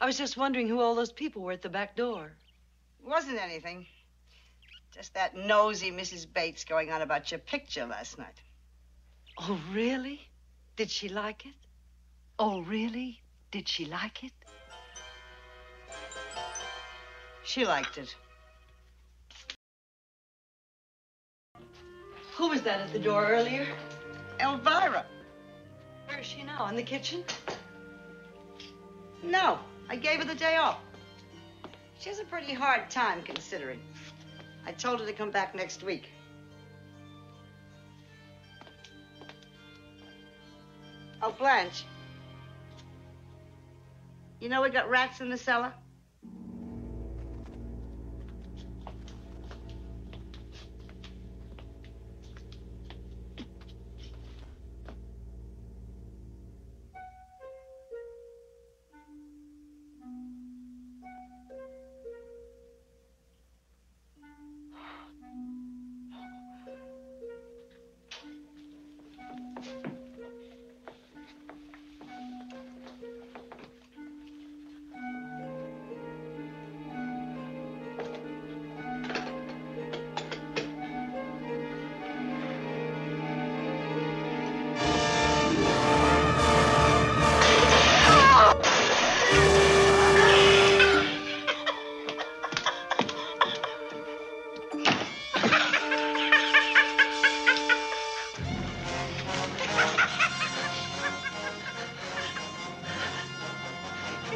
I was just wondering who all those people were at the back door. Wasn't anything. Just that nosy Mrs. Bates going on about your picture last night. Oh, really? Did she like it? Oh, really? Did she like it? She liked it. Who was that at the door earlier? Elvira. Where is she now? In the kitchen? No, I gave her the day off. She has a pretty hard time considering. I told her to come back next week. Oh, Blanche. You know we got rats in the cellar?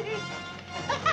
Ai,